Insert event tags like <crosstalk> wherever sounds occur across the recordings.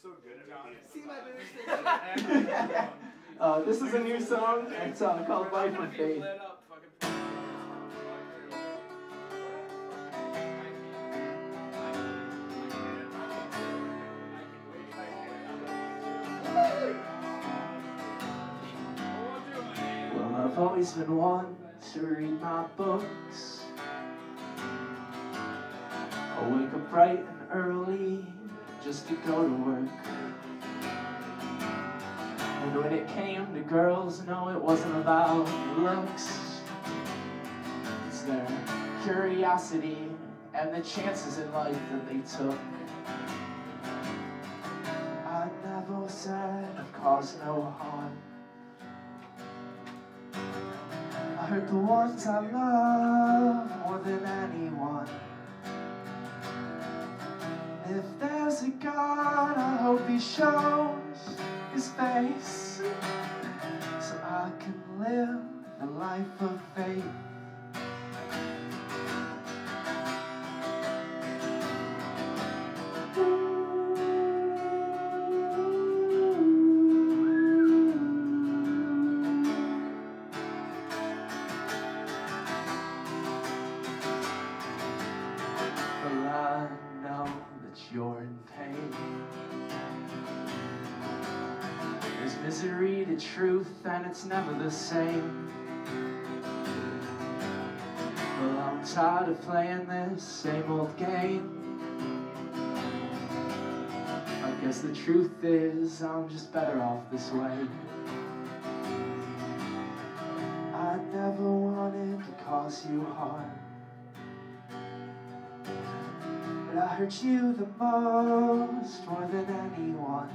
See my boobs. <laughs> uh, this is a new song. It's uh, called Life with Faith. Well, I've always been one to read my books. I wake up bright and early just to go to work. And when it came to girls, no, it wasn't about looks. It's their curiosity and the chances in life that they took. I never said I've caused no harm. I hurt the ones I love more than anyone. He shows His face so I can live the life of faith. Well, I know that you're in pain. There's misery to truth, and it's never the same. Well, I'm tired of playing this same old game. I guess the truth is, I'm just better off this way. I never wanted to cause you harm. But I hurt you the most, more than anyone.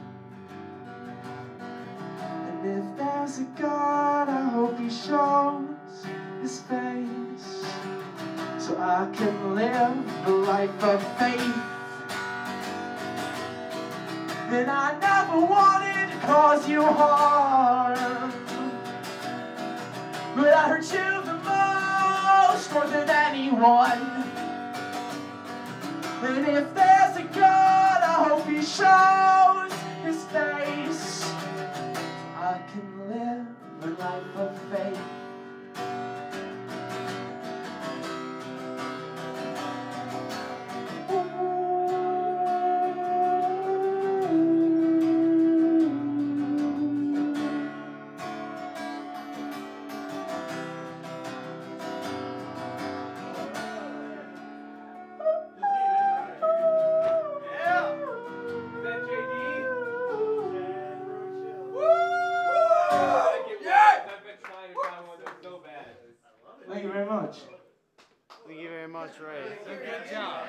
And if there's a God, I hope He shows His face so I can live the life of faith. And I never wanted to cause you harm, but I hurt you the most, more than anyone. And if there's a God, I hope He shows Thank you very much. Thank you very much, Ray. Good job.